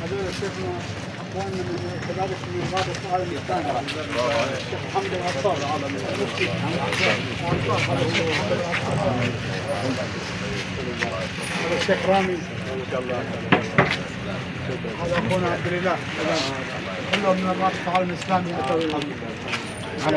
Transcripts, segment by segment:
هذول شيخنا اخواننا من كذلك من غابه العالم الثاني الشيخ العطار مفتي هذا الشيخ رامي هذا اخونا عبد الاله كلهم من رابطه العالم الاسلامي على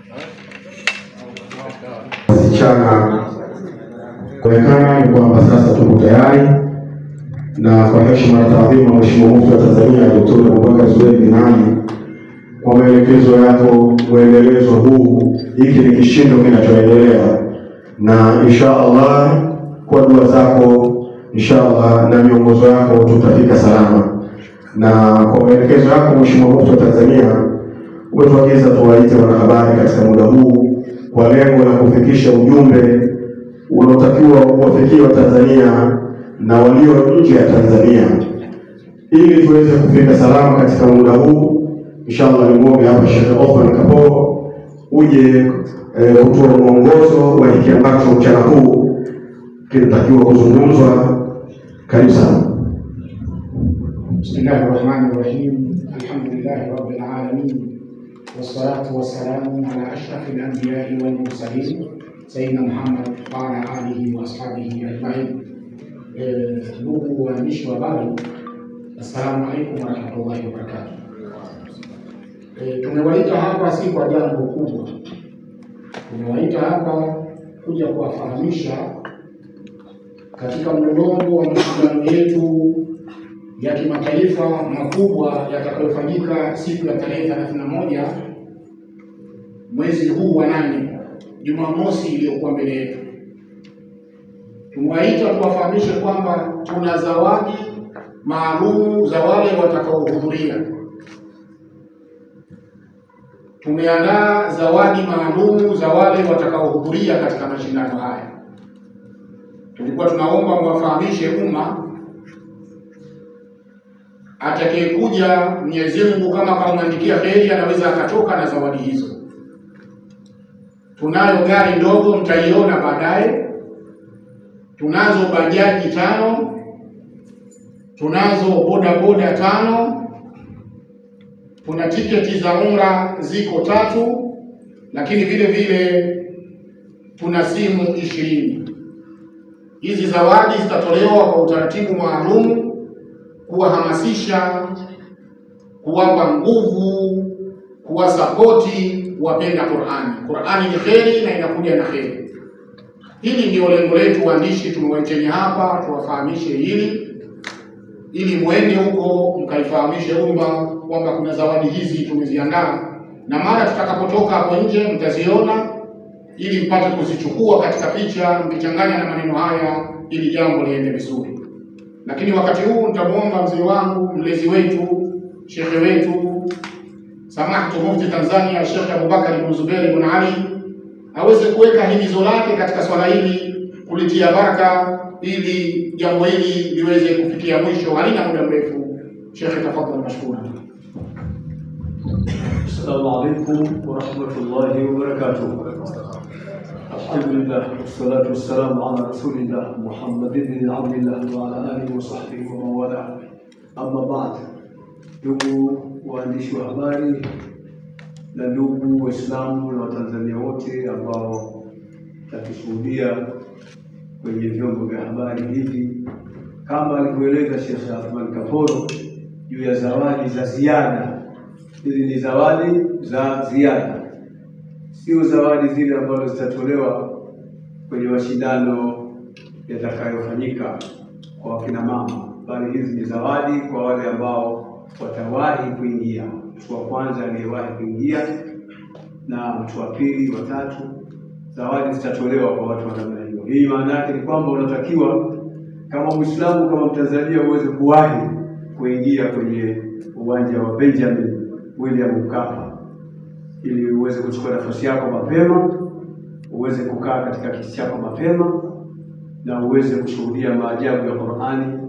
wasichana kuonekana ni kwamba sasa tuko tayari. Na kwa heshima na taadhima Mheshimiwa Mufti wa Tanzania Daktari Abubakar Zuberi bin Ali, kwa maelekezo yako, mwendelezo huu, hiki ni kishindo kinachoendelea, na insha Allah kwa dua zako insha Allah na miongozo yako tutafika salama, na kwa maelekezo yako Mheshimiwa Mufti wa Tanzania umetuagiza tuwaite wanahabari katika muda huu kwa lengo la kufikisha ujumbe unaotakiwa kuwafikia Watanzania na walio nje ya Tanzania ili tuweze kufika salama katika muda huu. Inshallah, nimwombe hapa Sheikh Othman Kapo uje e, kutoa mwongozo wa hiki ambacho mchana huu kinatakiwa kuzungumzwa. Karibu sana. Bismillahir Rahmanir Rahim. Alhamdulillahirabbil alamin والصلاة والسلام على أشرف الأنبياء والمرسلين سيدنا محمد وعلى آله وأصحابه أجمعين Eh, ndugu waandishi wa habari, assalamu alaikum warahmatullahi wabarakatuh. Eh, tumewaita hapa si kwa jambo kubwa, tumewaita hapa kuja kuwafahamisha katika mlolongo wa mashindano yetu ya kimataifa makubwa yatakayofanyika siku ya tarehe thelathini na moja mwezi huu wa nane, Jumamosi iliyokuwa mbele yetu. Tumewaita kuwafahamisha kwamba tuna zawadi maalumu za wale watakaohudhuria. Tumeandaa zawadi maalumu za wale watakaohudhuria katika mashindano haya. Tulikuwa tunaomba mwafahamishe umma atakayekuja Mwenyezi Mungu kama kamwandikia heri anaweza akatoka na zawadi hizo. Tunayo gari ndogo mtaiona baadaye, tunazo bajaji tano, tunazo bodaboda tano, kuna tiketi za umra ziko tatu, lakini vile vile tuna simu ishirini. Hizi zawadi zitatolewa kwa utaratibu maalum kuwahamasisha, kuwapa nguvu, kuwasapoti wapenda Qur'ani. Qur'ani ni kheri na inakuja na kheri. Hili ndio lengo letu, waandishi tumewaiteni hapa tuwafahamishe hili, ili mwende huko mkaifahamishe umma kwamba kuna zawadi hizi tumeziandaa, na mara tutakapotoka hapo nje mtaziona, ili mpate kuzichukua katika picha mkichanganya na maneno haya, ili jambo liende vizuri lakini wakati huu nitamwomba mzee wangu mlezi wetu shekhe wetu samahtu mufti Tanzania Shekhe Abubakar bin Zuberi bin Ali aweze kuweka himizo lake katika swala hili kulitia baraka ili jambo hili liweze kufikia mwisho. Halina muda mrefu. Shekhe, tafadhali, mashkura. Assalamu alaykum wa rahmatullahi wa barakatuh. الحمد لله والصلاة والسلام على رسول الله محمد بن عبد الله وعلى آله وصحبه ومن والاه. أما بعد دوبو وعندي شو أخباري لدوبو وإسلام وتنزانيا وتي أبو تاتي سعودية kwenye vyombo vya habari hivi kama alivyoeleza Sheikh Athman Kaporo juu ya zawadi za ziada. Hizi ni zawadi za ziada, sio zawadi zile ambazo zitatolewa kwenye mashindano yatakayofanyika kwa wakina mama, bali hizi ni zawadi kwa wale ambao watawahi kuingia. Mtu wa kwanza aliyewahi kuingia na mtu wa pili, wa tatu zawadi zitatolewa kwa watu wa namna hiyo. Hii maana yake ni kwamba unatakiwa kama Muislamu, kama Mtanzania uweze kuwahi kuingia kwenye uwanja wa Benjamin William Mkapa ili uweze kuchukua nafasi yako mapema, uweze kukaa katika kiti chako mapema na uweze kushuhudia maajabu ya Qur'ani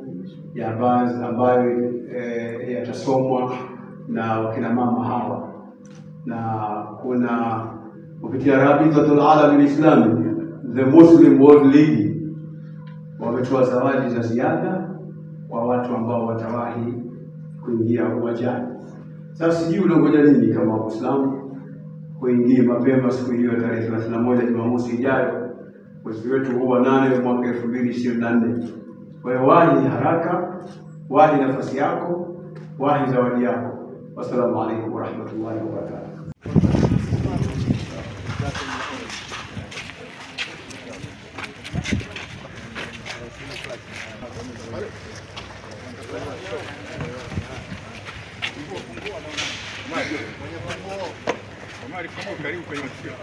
ya baadhi ambayo e, yatasomwa na wakina mama hawa, na kuna kupitia Rabitatul Alam Islami, the Muslim World League wametoa zawadi za ziada kwa watu ambao watawahi kuingia uwanjani. Sasa sijui unangoja nini kama Muislamu kuingia mapema siku hiyo tarehe 31 Jumamosi ijayo mwezi wetu huu wa nane mwaka elfu mbili ishirini na nne. Kwa hiyo wahi haraka, wahi nafasi yako, wahi zawadi yako. Wassalamu alaikum warahmatullahi wabarakatuh. Марик, кому горилка не успела.